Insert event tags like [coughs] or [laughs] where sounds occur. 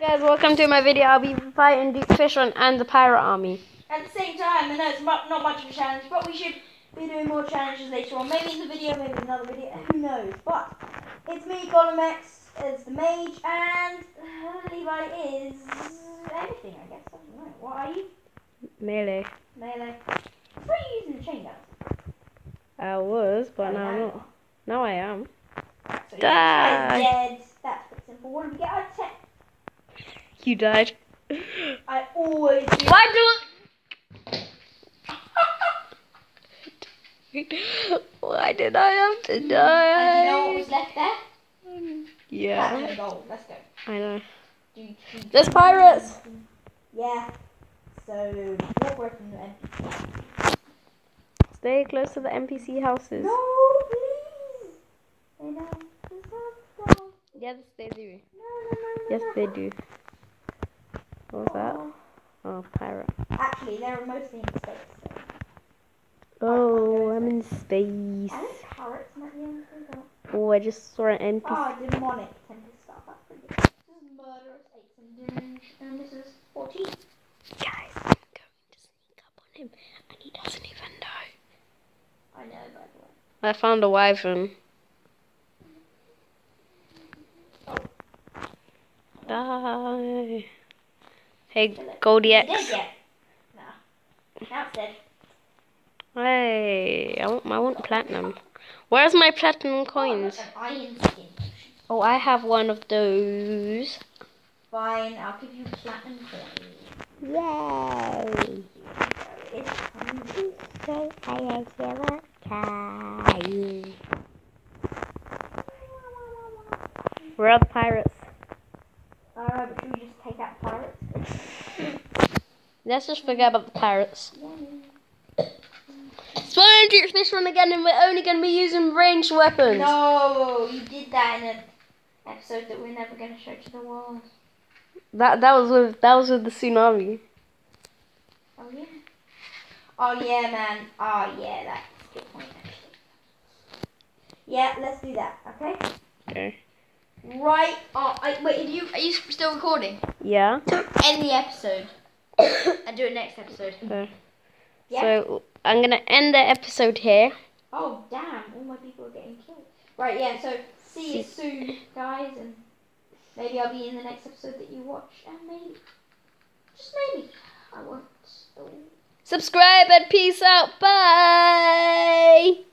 guys, welcome to my video. I'll be fighting Duke Fishron and the Pirate Army. At the same time, I know it's mu- not much of a challenge, but we should be doing more challenges later on. Maybe in the video, maybe in another video, who knows. But it's me, Golomex, as the mage, and Levi is anything, I guess. I don't know. What are you? Melee. Melee. What are you using the chain guns? I was, but Oh, now I'm not. Now I am. So yeah, Die. this guy's dead. That's pretty simple. What did we get out of 10? You died. I always do. Why do? Why did I have to And you know what was die? left there? Yeah, Platinum gold. Let's go. I know. There's pirates. Yeah. So, walk away from the NPC. Stay close to the NPC houses. No, please. They don't deserve gold. Yes, they do. No, no, no, no, Yes, they do. What was that? Oh. Pirate. Actually, they're mostly in space. So. Oh, I'm in space. Are there parrots in that game? Oh, I just saw an NPC. Oh, demonic tempest staff. That's pretty good. This is murderous eights and this is 14. Guys, I'm going to sneak up on him, and he doesn't even know. I know, by the way. I found a wyvern. Die. Hey, Goldie X. dead yet? Nah. Now it's dead. Hey, I want, I want platinum. Where's my platinum oh, coins? Oh, look, an iron skin. Oh, I have one of those. Fine, I'll give you platinum coins. Yay! So I have silver coins. Where are the pirates? Alright, but should we just take out pirates? [laughs] Let's just forget about the pirates. Spawn Duke this one again, and we're only going to be using ranged weapons. No, you did that in an episode that we're never going to show to the world. That that was with that was with the tsunami. Oh yeah. Oh yeah, man. Oh yeah, that's a good point actually. Yeah, let's do that. Okay. Okay. Right. Oh, I, wait. Are you are you still recording? Yeah. End the episode [coughs] and do it next episode. Okay. Yeah. So I'm gonna end the episode here. Oh damn! All my people are getting killed. Right. Yeah. So see you soon, guys, and maybe I'll be in the next episode that you watch, and maybe, just maybe, I won't. Subscribe and peace out. Bye.